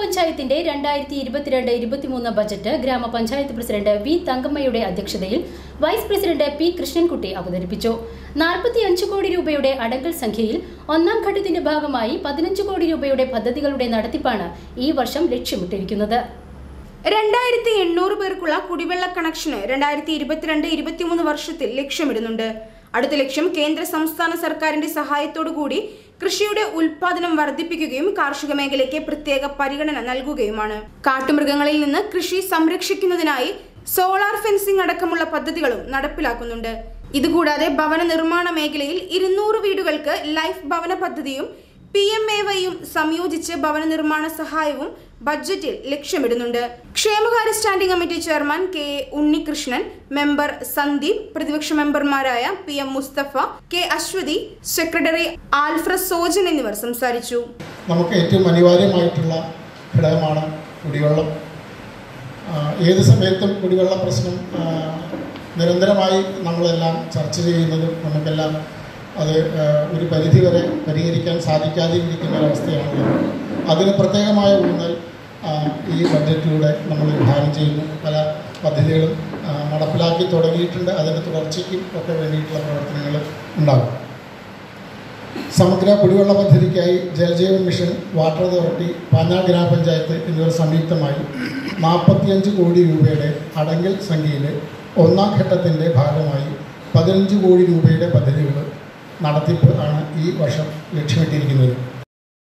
ഗ്രാമപഞ്ചായത്തിന്റെ രണ്ടായിരത്തി ഇരുപത്തിരണ്ട് ഇരുപത്തിമൂന്ന് ബജറ്റ് ഗ്രാമപഞ്ചായത്ത് പ്രസിഡന്റ് വി തങ്കമ്മയുടെ അധ്യക്ഷതയിൽ വൈസ് പ്രസിഡന്റ് പി കൃഷ്ണൻകുട്ടി അവതരിപ്പിച്ചു. നാൽപ്പത്തിയഞ്ച് കോടി രൂപയുടെ അടങ്കൽ സംഖ്യയിൽ ഒന്നാം ഘട്ടത്തിന്റെ ഭാഗമായി പതിനഞ്ച് കോടി രൂപയുടെ പദ്ധതികളുടെ നടത്തിപ്പാണ് ഈ വർഷം ലക്ഷ്യമിട്ടിരിക്കുന്നത്. രണ്ടായിരത്തി എണ്ണൂറ് പേർക്കുള്ള കുടിവെള്ള കണക്ഷന് രണ്ടായിരത്തി ഇരുപത്തിരണ്ട് ഇരുപത്തിമൂന്ന് വർഷത്തിൽ ലക്ഷ്യമിടുന്നുണ്ട്. അടുത്ത ലക്ഷ്യം കേന്ദ്ര സംസ്ഥാന സർക്കാരിന്റെ സഹായത്തോടുകൂടി കൃഷിയുടെ ഉൽപാദനം വർദ്ധിപ്പിക്കുകയും കാർഷിക മേഖലയ്ക്ക് പ്രത്യേക പരിഗണന നൽകുകയുമാണ്. കാട്ടുമൃഗങ്ങളിൽ നിന്ന് കൃഷി സംരക്ഷിക്കുന്നതിനായി സോളാർ ഫെൻസിംഗ് അടക്കമുള്ള പദ്ധതികളും നടപ്പിലാക്കുന്നുണ്ട്. ഇതുകൂടാതെ ഭവന നിർമ്മാണ മേഖലയിൽ ഇരുന്നൂറ് വീടുകൾക്ക് ലൈഫ് ഭവന പദ്ധതിയും പി എം എ വൈയും സംയോജിച്ച് ഭവന നിർമ്മാണ സഹായവും ബഡ്ജറ്റിൽ ലക്ഷ്യമിടുന്നുണ്ട്. ക്ഷേമകാര്യ standing committee chairman K A Unnikrishnan member Sandeep പ്രതിപക്ഷ മെമ്പർമാരായ P M Mustafa K Aswathy secretary Alfres Sojan എന്നിവർ സംസാരിച്ചു. നമുക്ക് ഏറ്റവും അനിവാര്യമായിട്ടുള്ള ഘടകമാണ് കുടിവെള്ളം. ഏത് സമയത്തും കുടിവെള്ള പ്രശ്നം നിരന്തരമായി നമ്മളെല്ലാം ചർച്ച ചെയ്യുന്നതും നമുക്കെല്ലാം അത് ഒരു പരിധിവരെ പരിഹരിക്കാൻ സാധിക്കാതെ ഇരിക്കുന്ന ഒരവസ്ഥയാണുള്ളത് അതിന് പ്രത്യേകമായ ഊന്നൽ ഈ ബഡ്ജറ്റിലൂടെ നമ്മൾ വിഭാവനം ചെയ്യുന്നു. പല പദ്ധതികളും നടപ്പിലാക്കി തുടങ്ങിയിട്ടുണ്ട്. അതിന്റെ തുടർച്ചയ്ക്കും ഒക്കെ വേണ്ടിയിട്ടുള്ള പ്രവർത്തനങ്ങൾ ഉണ്ടാകും. സമഗ്ര കുടിവെള്ള പദ്ധതിക്കായി Jal Jeevan mission water authority Panjal ഗ്രാമപഞ്ചായത്ത് എന്നിവർ സംയുക്തമായി നാൽപ്പത്തിയഞ്ച് കോടി രൂപയുടെ അടങ്കൽ സംഖ്യയിലെ ഒന്നാം ഘട്ടത്തിന്റെ ഭാഗമായി പതിനഞ്ച് കോടി രൂപയുടെ പദ്ധതികൾ നടത്തിപ്പ് ആണ് ഈ വർഷം ലക്ഷ്യമിട്ടിരിക്കുന്നത്.